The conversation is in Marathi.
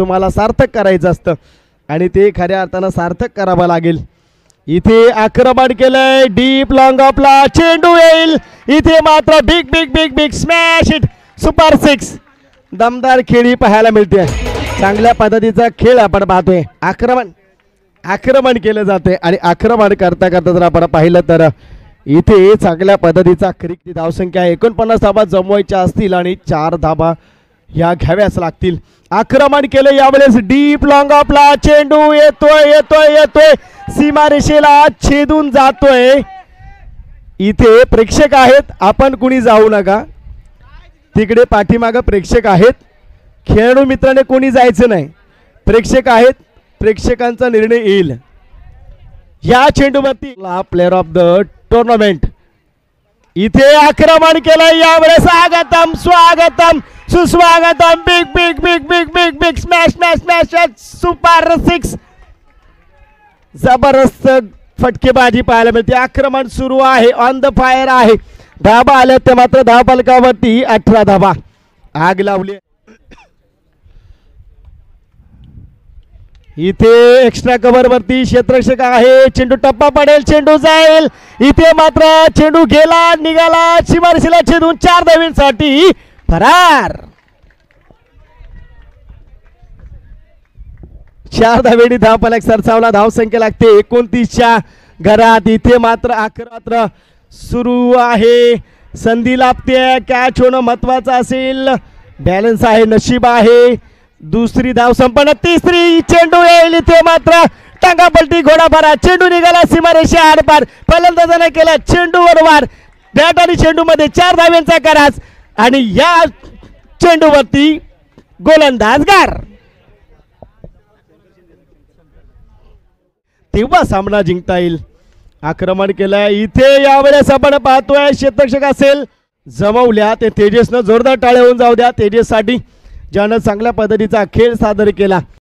तुम्हाला सार्थक करायचं असतं. आणि ते खऱ्या अर्थानं सार्थक करावं लागेल. इथे आक्रमण केलंय. डीप लॉंग ऑफला चेंडू येईल. इथे मात्र big big big big smash it super six दमदार खेळी पाहायला मिळते. चांगल्या पद्धतीचा खेळ आपण पाहतोय. आक्रमण आक्रमण केलं जाते आणि आक्रमण करता करता जर आपण पाहिलं तर इथे चांगल्या पद्धतीचा क्रिकेट धावसंख्या एकोणपन्नास धाबा जमवायच्या असतील आणि चार धाबा या घ्याव्याच लागतील. आक्रमण केलं यावेळेस डीप लॉंग ऑफला चेंडू येतोय येतोय येतोय. सीमारेषेला छेदून जातोय. इथे प्रेक्षक आहेत आपण कुणी जाऊ नका. तिकडे पाठीमागं प्रेक्षक आहेत. खेळाडू मित्राने कोणी जायचं नाही. प्रेक्षक आहेत प्रेक्षकांचा निर्णय येईल. या चेंडूवरती प्लेअर ऑफ द टुर्नामेंट इथे आक्रमण केलं यावेळेस. स्वागतम स्वागतम. सुस्वागतम big big big big big big smash smash smash super six जबरदस्त फटकेबाजी पाहायला मिळते. आक्रमण सुरू आहे. ऑन द फायर आहे. धाबा आल्या ते मात्र धा फलकावरती अठरा धाबा. आग लावली. इथे एक्स्ट्रा कव्हर वरती क्षेत्ररक्षक आहे. चेंडू टप्पा पडेल चेंडू जाईल. इथे मात्र चेंडू गेला निघाला. शिमारशीला छेदून चार धावींसाठी फरार चार धावेडी धाव फलक सरसावला धाव संख्या लागते. एकोणतीसच्या घरात इथे मात्र अकरा सुरू आहे. संधी लाभते कॅच होणं महत्वाचं असेल. बॅलन्स आहे नशीब आहे. दुसरी धाव संपन्न तिसरी चेंडू येईल इथे मात्र. टांगा पलटी घोडाफारा चेंडू निघाला सीमारेषा आडपार. फलंदाजाने केला चेंडूवर वार. बॅट आणि चेंडू मध्ये चार धाव्यांचा कराच आणि या चेंडूवरती गोलंदाजगार. तेव्हा सामना जिंकता येईल. आक्रमण केलंय. इथे यावेळेस आपण पाहतोय क्षेत्रक्षक असेल जमवल्या ते तेजसनं जोरदार टाळ्या होऊन जाऊ द्या. तेजससाठी ज्यानं चांगल्या पद्धतीचा खेळ सादर केला.